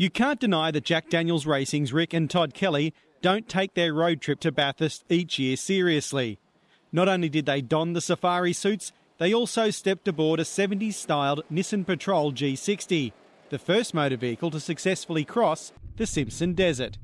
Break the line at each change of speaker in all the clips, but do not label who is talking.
You can't deny that Jack Daniels Racing's Rick and Todd Kelly don't take their road trip to Bathurst each year seriously. Not only did they don the safari suits, they also stepped aboard a 70s styled Nissan Patrol G60, the first motor vehicle to successfully cross the Simpson Desert.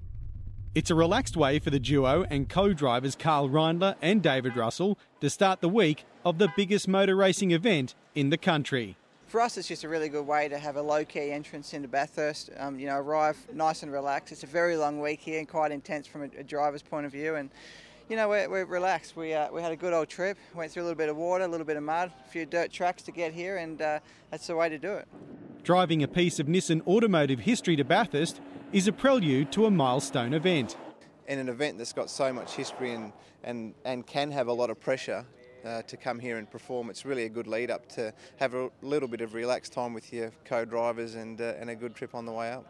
It's a relaxed way for the duo and co drivers Karl Reindler and David Russell to start the week of the biggest motor racing event in the country.
For us, it's just a really good way to have a low key entrance into Bathurst. Um, you know, arrive nice and relaxed. It's a very long week here and quite intense from a, a driver's point of view. And you know, we're, we're relaxed. We, uh, we had a good old trip, went through a little bit of water, a little bit of mud, a few dirt tracks to get here, and uh, that's the way to do it.
Driving a piece of Nissan automotive history to Bathurst is a prelude to a milestone event.
In an event that's got so much history and, and, and can have a lot of pressure, uh, to come here and perform. It's really a good lead up to have a little bit of relaxed time with your co-drivers and, uh, and a good trip on the way up.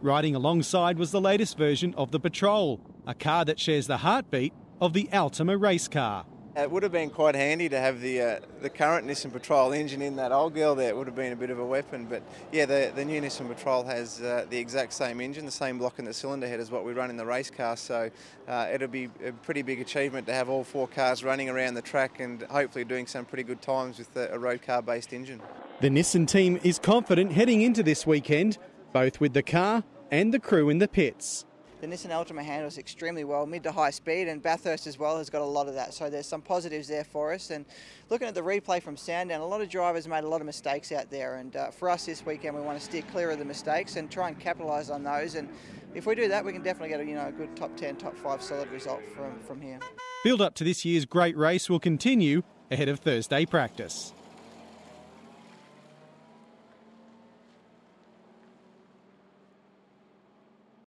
Riding alongside was the latest version of the Patrol, a car that shares the heartbeat of the Altima race car.
It would have been quite handy to have the uh, the current Nissan Patrol engine in that old girl there. It would have been a bit of a weapon. But yeah, the, the new Nissan Patrol has uh, the exact same engine, the same block in the cylinder head as what we run in the race car. So uh, it'll be a pretty big achievement to have all four cars running around the track and hopefully doing some pretty good times with a road car based engine.
The Nissan team is confident heading into this weekend, both with the car and the crew in the pits.
The Nissan Altima handles extremely well, mid to high speed, and Bathurst as well has got a lot of that. So there's some positives there for us. And looking at the replay from Sandown, a lot of drivers made a lot of mistakes out there. And uh, for us this weekend, we want to steer clear of the mistakes and try and capitalise on those. And if we do that, we can definitely get a you know a good top 10, top 5 solid result from, from here.
Build up to this year's great race will continue ahead of Thursday practice.